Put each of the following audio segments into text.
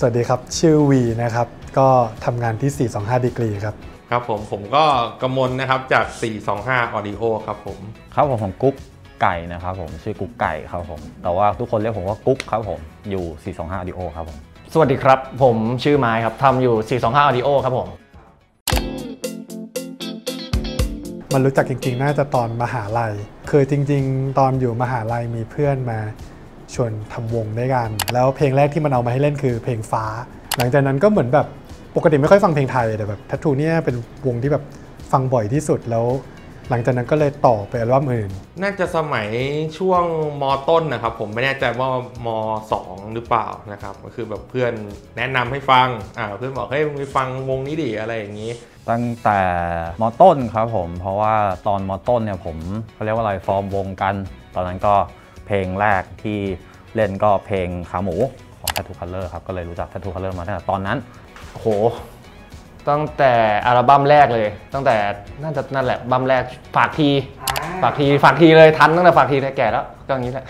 สวัสดีครับ ชื่อวีนะครับ ก็ทำงานที่ 425 ดีกรีครับ ครับผม ผมก็กมลนะครับจาก 425 Audio ครับผม ครับผมผมกุ๊กไก่นะครับผม ชื่อกุ๊กไก่ครับผม แต่ว่าทุกคนเรียกผมว่ากุ๊กครับผม อยู่ 425 Audio ครับผม สวัสดีครับ ผมชื่อไม้ครับ ทำอยู่ 425 Audio ครับผม มันรู้จักจริงๆ น่าจะตอนมหาลัยคือจริง ๆ ตอนอยู่มหาลัยมีเพื่อนมา ชวนทำวงด้วยกัน แล้วเพลงแรกที่มันเอามาให้เล่นคือเพลงฟ้า หลังจากนั้นก็เหมือนแบบปกติไม่ค่อยฟังเพลงไทยแต่แบบทัตทูเนี่ยเป็นวงที่แบบฟังบ่อยที่สุดแล้ว หลังจากนั้นก็เลยต่อไปอัลบั้มอื่น น่าจะสมัยช่วงมต้นนะครับ ผมไม่แน่ใจว่าม2หรือเปล่านะครับ ก็คือแบบเพื่อนแนะนำให้ฟังอ่าเพื่อนบอกเฮ้ยมึงไปฟังวงนี้ดิอะไรอย่างนี้ ตั้งแต่มต้นครับผม เพราะว่าตอนมต้นเนี่ยผมเขาเรียกว่าอะไรฟอร์มวงกัน ตอนนั้นก็ เพลงแรกที่เล่นก็เพลงขาหมูของ Tattoo Color ครับ ก็เลยรู้จัก Tattoo Color มาตั้งแต่ตอนนั้น โห ตั้งแต่อัลบั้มแรกเลย ตั้งแต่น่าจะนั่นแหละบั้มแรกฝากที ฝากทีฝากทีเลยทันตั้งแต่ฝากทีเลยแก่แล้วก็อย่างนี้แหละ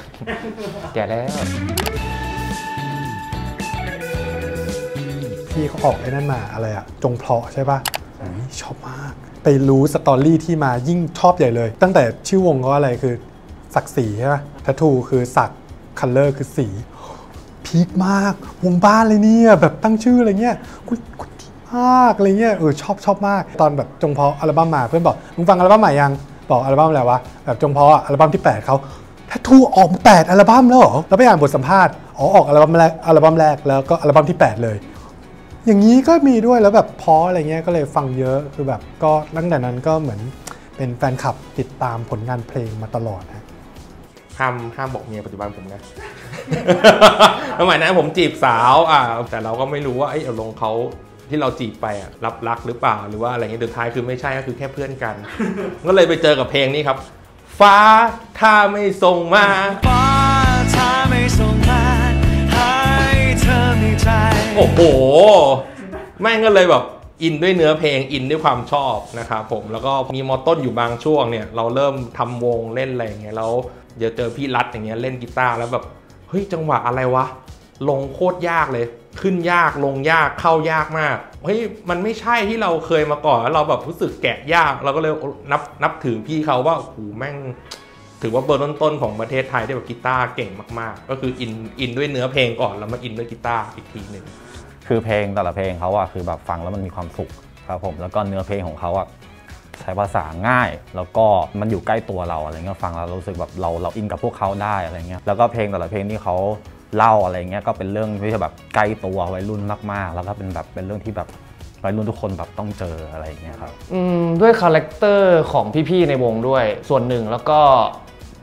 แก่แล้ว ที่เขาออกไอ้นั่นมาอะไรอะจงเพลาะใช่ปะโอ้ยชอบมาก ไปรู้ story ที่มายิ่งชอบใหญ่เลย ตั้งแต่ชื่อวงก็อะไรคือสักสีใช่ปะ Tattoo คือสัก Colour คือสี peak มากวงบ้านเลยเนี่ย แบบตั้งชื่ออะไรเงี้ยคุณคุณดีมากอะไรเงี้ยเออชอบชอบมาก ตอนแบบจงเพราะอัลบั้มมาเพื่อนบอกมึงฟังอัลบั้มใหม่ยัง บอกอัลบั้มอะไรวะแบบจงเพราะอัลบั้มที่ 8เขา Tattoo ออกแปดอัลบั้มแล้วเหรอแล้วไปอ่านบทสัมภาษณ์อ๋อออกอัลบั้มแรกอัลบั้มแรกแล้วก็อัลบั้มที่ 8 เลยอย่างนี้ก็มีด้วยแล้วแบบพออะไรเงี้ยก็เลยฟังเยอะคือแบบก็ตั้งแต่นั้นก็เหมือนเป็นแฟนคลับติดตามผลงานเพลงมาตลอดนะ ห้ามห้ามบอกเมียปัจจุบันผมนะสมัยนั้นผมจีบสาวอ่าแต่เราก็ไม่รู้ว่าไอ้เอาลงเขาที่เราจีบไปอะรับรักหรือเปล่าหรือว่าอะไรเงี้ยสุดท้ายคือไม่ใช่ก็คือแค่เพื่อนกัน ก็เลยไปเจอกับเพลงนี้ครับ ฟ้าถ้าไม่ส่งมาฟ้าถ้าไม่ส่งมาให้เธอในใจโอ้โหแม่งก็เลยแบบอินด้วยเนื้อเพลงอินด้วยความชอบนะครับผมแล้วก็มีมอต้นอยู่บางช่วงเนี่ย เราเริ่มทำวงเล่นอะไรอย่างเงี้ยแล้ว เดี๋ยวเจอพี่รัฐอย่างเงี้ยเล่นกีตาร์แล้วแบบเฮ้ยจังหวะอะไรวะ ลงโคตรยากเลย ขึ้นยากลงยากเข้ายากมากเฮ้ยมันไม่ใช่ที่เราเคยมาก่อนแล้วเราแบบรู้สึกแกะยาก เราก็เลยนับนับถือพี่เขาว่าโอ้โหแม่ง ถือว่าเบอร์ต้นๆของประเทศไทยที่แบบกีตาร์เก่งมากๆ ก็คืออินอินด้วยเนื้อเพลงก่อนแล้วมาอินด้วยกีตาร์อีกทีหนึ่งคือเพลงแต่ละเพลงเขาอะคือแบบฟังแล้วมันมีความสุขครับผมแล้วก็เนื้อเพลงของเขาอะ ใช้ภาษาง่าย แล้วก็มันอยู่ใกล้ตัวเราอะไรเงี้ยฟังแล้วรู้สึกแบบเราเราอินกับพวกเขาได้อะไรเงี้ยแล้วก็เพลงแต่ละเพลงที่เขาเล่าอะไรเงี้ยก็เป็นเรื่องที่แบบใกล้ตัววัยรุ่นมากๆ แล้วก็เป็นแบบเป็นเรื่องที่แบบวัยรุ่นทุกคนแบบต้องเจออะไรเงี้ยครับอืมด้วย character ของพี่ๆในวงด้วยส่วนหนึ่งแล้วก็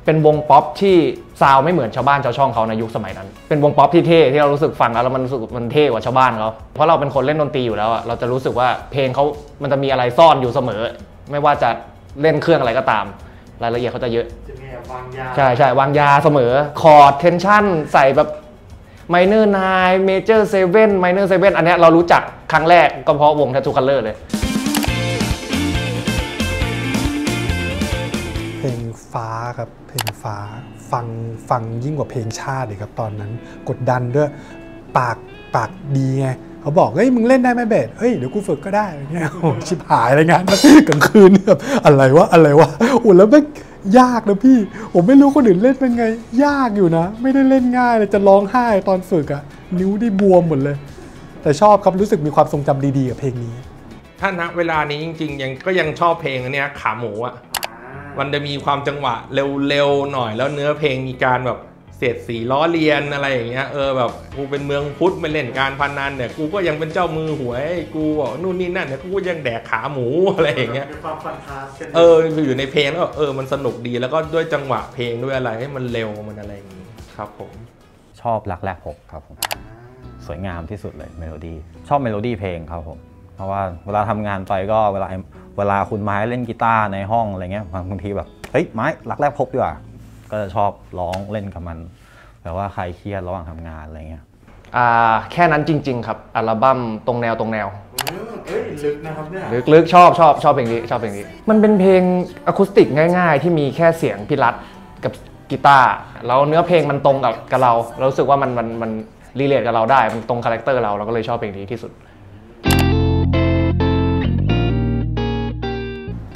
เป็นวงป๊อปที่ซาวไม่เหมือนชาวบ้านชาวช่องเขาในยุคสมัยนั้น เป็นวงป๊อปที่เท่ที่เรารู้สึกฟังแล้วมันรู้สึกมันเท่กว่าชาวบ้านเขาเพราะเราเป็นคนเล่นดนตรีอยู่แล้วอะเราจะรู้สึกว่าเพลงเขามันจะมีอะไรซ่อนอยู่เสมอ ไม่ว่าจะเล่นเครื่องอะไรก็ตาม รายละเอียดเขาจะเยอะ จะมีแบบวางยาใช่ใช่วางยาเสมอ คอร์ด tension ใส่แบบ minor nine major seven minor seven อันเนี้ยเรารู้จักครั้งแรกก็เพราะวง Tattoo Color เลย เพลงฟ้าครับ เพลงฟ้า ฟังฟังยิ่งกว่าเพลงชาติอีกครับตอนนั้น กดดันด้วย ปากปากดีไง เขาบอกเฮ้ยมึงเล่นได้ไหมเบสเฮ้ยเดี๋ยวกูฝึกก็ได้อะไรเงี้ยโอ้ชิบหายอะไรเงานกลางคืนแบบอะไรวะอะไรวะโอ้แล้วแม่ยากนะพี่ ผมไม่รู้คนอื่นเล่นเป็นไง ยากอยู่นะ ไม่ได้เล่นง่ายเลยจะร้องไห้ตอนฝึกอะนิ้วได้บวมหมดเลย แต่ชอบครับรู้สึกมีความทรงจำดีๆกับเพลงนี้ ถ้าณเวลานี้จริงๆยังก็ยังชอบเพลงอันเนี้ยขาหมูอะมันจะมีความจังหวะเร็วๆหน่อยแล้วเนื้อเพลงมีการแบบ เสียดสีล้อเลียนอะไรอย่างเงี้ยเออแบบกูเป็นเมืองพุทธไปเล่นการพนันเนี่ยกูก็ยังเป็นเจ้ามือหวยกูบอกนู่นนี่นั่นเนี่ยกูก็ยังแดกขาหมูอะไรอย่างเงี้ยเป็นความฟันทาสกันเอออยู่ในเพลงแล้วแบบเออมันสนุกดีแล้วก็ด้วยจังหวะเพลงด้วยอะไรให้มันเร็วมันอะไรอย่างงี้ครับผมชอบรักแรกพบครับผมสวยงามที่สุดเลยเมโลดี้ชอบเมโลดี้เพลงครับผมเพราะว่าเวลาทำงานไปก็เวลาเวลาคุณไม้เล่นกีตาร์ในห้องอะไรเงี้ยบางทีแบบเฮ้ยไม้รักแรกพบดีกว่า ก็จะชอบร้องเล่นกับมันแบบว่าใครเครียดระหว่างทำงานอะไรเงี้ยอ่าแค่นั้นจริง ๆ ครับอัลบั้มตรงแนวตรงแนวเอ้ยลึกนะครับเนี่ยลึกลึกชอบชอบชอบเพลงนี้ชอบเพลงนี้ มันเป็นเพลงอะคูสติกง่ายๆ ที่มีแค่เสียงพี่รัฐกับกีตาร์แล้วเนื้อเพลงมันตรงกับกับเรา เรารู้สึกว่ามันมันมัน relate กับเราได้ มันตรง character เราเราก็เลยชอบเพลงนี้ที่สุด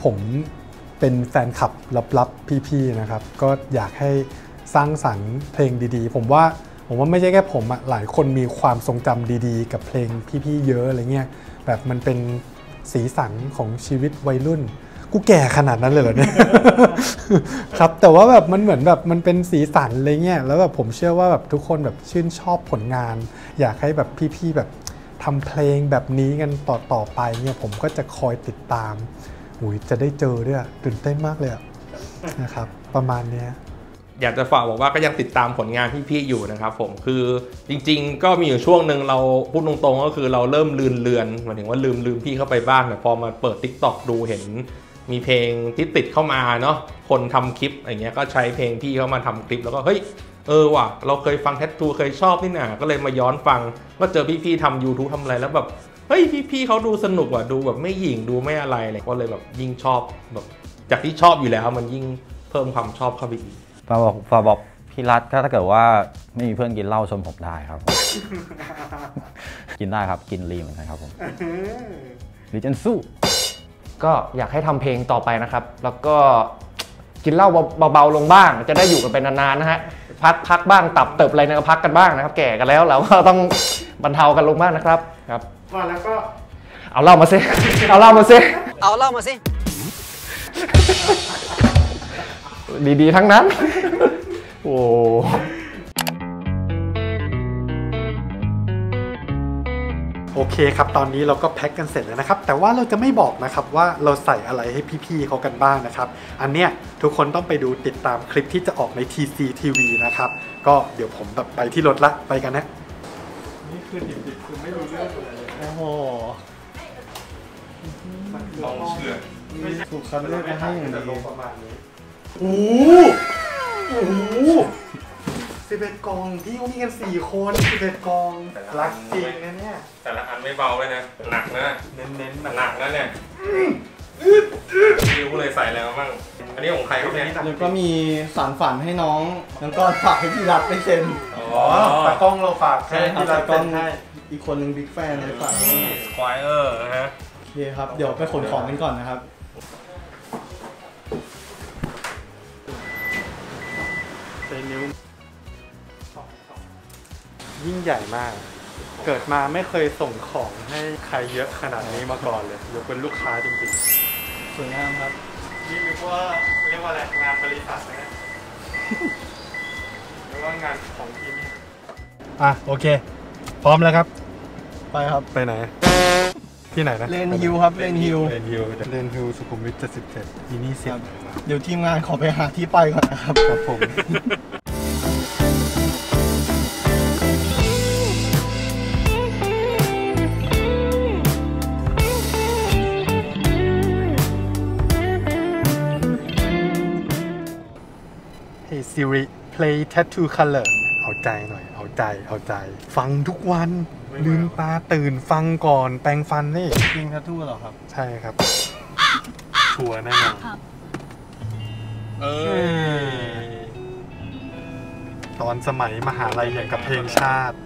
ผม เป็นแฟนคลับลับๆพี่ๆนะครับ ก็อยากให้สร้างสรรค์เพลงดีๆ ผมว่าผมว่าไม่ใช่แค่ผมอะหลายคนมีความทรงจำดีๆ กับเพลงพี่ๆเยอะอะไรเงี้ยแบบมันเป็นสีสันของชีวิตวัยรุ่น กูแก่ขนาดนั้นเลยเหรอเนี่ย ครับ แต่ว่าแบบมันเหมือนแบบมันเป็นสีสันอะไรเงี้ย แล้วแบบผมเชื่อว่าแบบทุกคนแบบชื่นชอบผลงาน อยากให้แบบพี่ๆแบบทำเพลงแบบนี้กันต่อต่อไปเนี่ยผมก็จะคอยติดตาม อุยจะได้เจอด้วยอะตื่นเต้นมากเลยอะนะครับประมาณนี้อยากจะฝากบอกว่าก็ยังติดตามผลงานพี่ๆอยู่นะครับผมคือจริงๆ ก็มีอยู่ช่วงหนึ่งเราพูดตรงๆ ก็คือเราเริ่มลืนเลือนหมายถึงว่าลืมลืมพี่เข้าไปบ้างแต่พอมาเปิด Tik t o อกดูเห็น มีเพลงที่ติดเข้ามาเนาะคนทำคลิปอย่างเงี้ยก็ใช้เพลงพี่เข้ามาทำคลิปแล้วก็เฮ้ยเออว่ะเราเคยฟังแททูเคยชอบนี่นาก็เลยมาย้อนฟังก็เจอพี่ๆทำ YouTube ทำอะไรแล้วแบบ เฮ้ยพี่ๆเขาดูสนุกว่ะดูแบบไม่หยิ่งดูไม่อะไรเลยก็เลยแบบยิ่งชอบแบบจากที่ชอบอยู่แล้ว มันยิ่งเพิ่มความชอบเข้าไปอีกฝากบอกฝากบอกพี่รัฐก็ถ้าเกิดว่าไม่มีเพื่อนกินเหล้าชมผมได้ครับ กินได้ครับกินรีเหมือนกันครับผมรีเจนสู้ ก็อยากให้ทำเพลงต่อไปนะครับ แล้วก็กินเหล้าเบาๆลงบ้าง จะได้อยู่กันไปนานๆนะฮะพักพักบ้างตับเติบอะไรเนี่ยก็พักกันบ้างนะครับ แก่กันแล้วเราก็ต้องบรรเทากันลงบ้างนะครับครับ พอแล้วก็ เอาเหล้ามาซิเอาเหล้ามาซิเอาเล่ามาสิ ดีๆ ทั้งนั้น โอ้ โอเคครับ ตอนนี้เราก็แพ็คกันเสร็จแล้วนะครับ แต่ว่าเราจะไม่บอกนะครับว่าเราใส่อะไรให้พี่ๆเขากันบ้างนะครับ อันเนี้ยทุกคนต้องไปดูติดตามคลิปที่จะออกใน TCTV นะครับ ก็เดี๋ยวผมแบบไปที่รถละ ไปกันนะ นี่คือดิบๆคือไม่รู้เรื่องเลย โอ้โหลองเชื่อถูกคัดเลือกมาให้อย่างดีประมาณนี้โอ้โหสิบเอ็ดกองพี่เขามีกันสี่คนสิบเอ็ดกองรักจริงนะเนี่ย แต่ละอันไม่เบาเลยนะ หนักนะ เน้นๆมัมานหนักนะเนี่ยคิวเลยใส่แล้วมั่งอันนี้ของใครครับเนี่ยแล้วก็มีสารฝันให้น้อง แล้วก็ฝากให้พี่รัฐไปเซ็น อ๋อตากล้องเราฝากใช่ครับที่เราตากล้เป็องนให้ อีกคนหนึ่งบิ๊กแฟนเลยฝากให้สควายเออร์นะฮะโอเคครับ เดี๋ยวไปขนของกันก่อนนะครับ ใช้นิ้วยิ่งใหญ่มาก เกิดมาไม่เคยส่งของให้ใครเยอะขนาดนี้มาก่อนเลยยกเป็นลูกค้าจริงสวยงามครับ ๆนี่เรียกว่าเรียกว่าอะไรงานบริษัทนะหรือว่างานของทีม อะโอเค พร้อมแล้วครับ ไปครับ ไปไหน ที่ไหนนะเลนฮิลครับเลนฮิลเลนฮิลเลนฮิลสุขุมวิท77อีนี่สิบเดี๋ยวทีมงานขอไปหาที่ไปก่อนนะครับครับผม Hey Siri play Tattoo Color เอาใจหน่อยเอา ใจเอาใจ ฟังทุกวันลืมตาตื่นฟังก่อนแปรงฟันนี่จริงทัตทูเหรอครับ ใช่ครับ ชัวร์แน่นอนเอเอ้ยตอนสมัยมหาลัยอย่างกับเพลงชาติ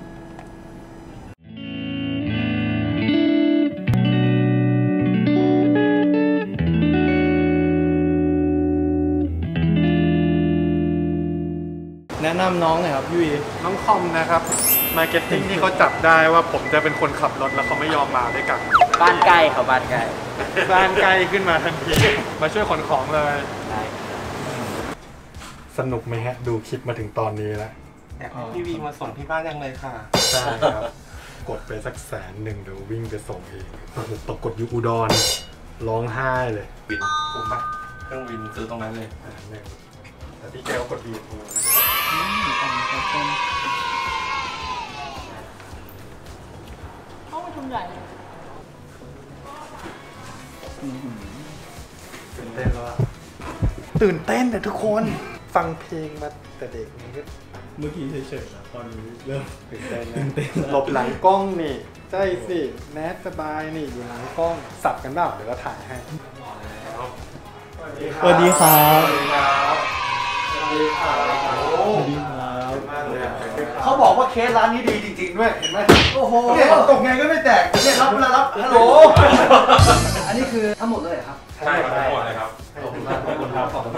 ำน้องหน่อยครับพี่วีน้องคอมนะครับ marketing ที่เขาจับได้ว่าผมจะเป็นคนขับรถแล้วเขาไม่ยอมมาด้วยกัน บ้านใกล้เขาบ้านใกล้บ้านใกล้ขึ้นมาทันทีมาช่วยขนของเลยได้สนุกไหมฮะ ดูคลิปมาถึงตอนนี้แล้วพี่วีมาส่งที่บ้านยังเลยค่ะใช่ครับ กดไปสักแสนหนึ่งเดี๋ยววิ่งไปส่งเองโอ้โหตกกดอยู่อุดรร้องไห้เลยวินคุ้มปะเครื่องวินซื้อตรงนั้นเลยแสนหนึ่งแต่พี่แกวกดบีทูนะ ห้องประชุมใหญ่ตื่นเต้นแล้วอะตื่นเต้นแต่ทุกคนฟังเพลงมาแต่เด็กนี่ก็เมื่อกี้เฉยๆนะตอนนี้เริ่มตื่นเต้นตื่นเต้นแล้วหลบหลังกล้องนี่ใช่สิแนทสบายนี่อยู่หลังกล้องสับกันเปล่าเดี๋ยวเราถ่ายให้สวัสดีครับสวัสดีครับสวัสดีครับมาก เลยอะเขาบอกว่าว่าเคสร้านนี้ดีจริงๆด้วยเห็นไหมโอ้โหเนี่ยตกไงก็ไม่แตกเนี่ยรับเวลารับฮัลโหลอันนี้คือทั้งหมดเลยเหรอครับใช่ครับทั้งหมดเลยครับขอบคุณมากขอบคุณครับขอบคุ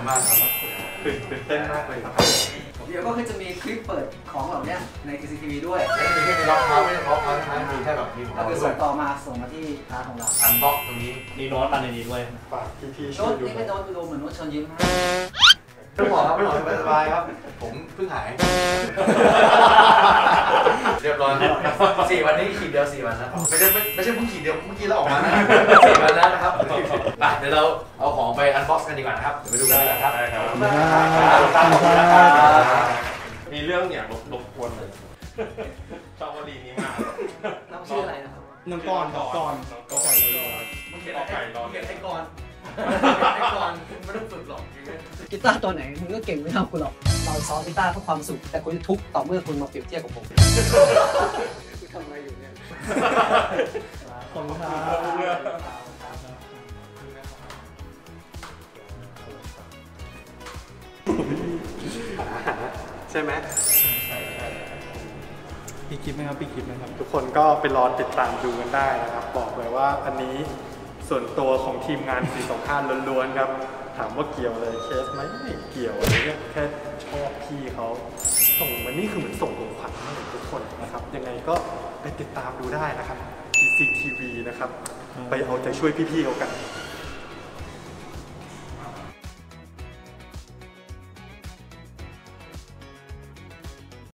ณมากครับตื่นเต้นมากเลยครับเดี๋ยวก็คือจะมีคลิปเปิดของเหล่านี้ใน CCTV ด้วยมีแค่มีรับเท้าไม่ได้รับเท้าใช่ไหมมีแค่แบบมีของก็เราคือด้วส่ยงต่อมาส่งมาที่ร้านของเราอันบ็อกตรงนี้มีโน้ตมาในนี้ด้วยฝากพี่ๆช่โน้วยตดูนี่เป็นโน้ตดูเหมือนโน้ตเชิญยิ้มนะ ไม่บอกครับไม่บอกสบายๆครับ ผมเพิ่งหาย เรียบร้อยครับสี่วันนี้ขีดเดียวสี่วันนะไม่ใช่ไม่ไม่ใช่เพิ่งขีดเดียวเมื่อกี้เราออกมานะสี่วันแล้วนะครับไปเดี๋ยวเราเอาของไปอันบ็อกซ์กันดีกว่านะครับเดี๋ยวไปดูกันเลยนะครับได้ครับขอบคุณมากครับขอบคุณนะครับ มีเรื่องอยากรบรบกวนเลยชอบวลีนี้มากน้องชื่ออะไรนะครับน้ำก้อนครับก้อนน้องไก่รอมึงเขีเขียยนนไก่ให้รอเขียนให้ก่อน เขียนให้ก่อนไม่ต้องฝึกหรอกกีตาร์ตัวไหนมึงก็เก่งไม่เท่ากูหรอกเราซ้อมกีตาร์เพื่อความสุข แต่คุณทุกข์ต่อเมื่อคุณมาเปรียบเทียบกับผมคุณทำอะไรอยู่เนี่ยขอบคุณครับใช่ไหมพี่คิดไหมครับพี่คิดไหมครับ ทุกคนก็ไปรอติดตามดูกันได้นะครับ บอกเลยว่าอันนี้ ส่วนตัวของทีมงานสีสองข้านล้วนๆครับ ถามว่าเกี่ยวเลยเคสไหมไม่เกี่ยวอะไรเงี้ยแค่ชอบพี่เขาส่งมันนี่คือเหมือนส่งของขวัญให้ทุกคนนะครับ ยังไงก็ไปติดตามดูได้นะครับ ECTV นะครับ ไปเอาใจช่วยพี่ๆเขากัน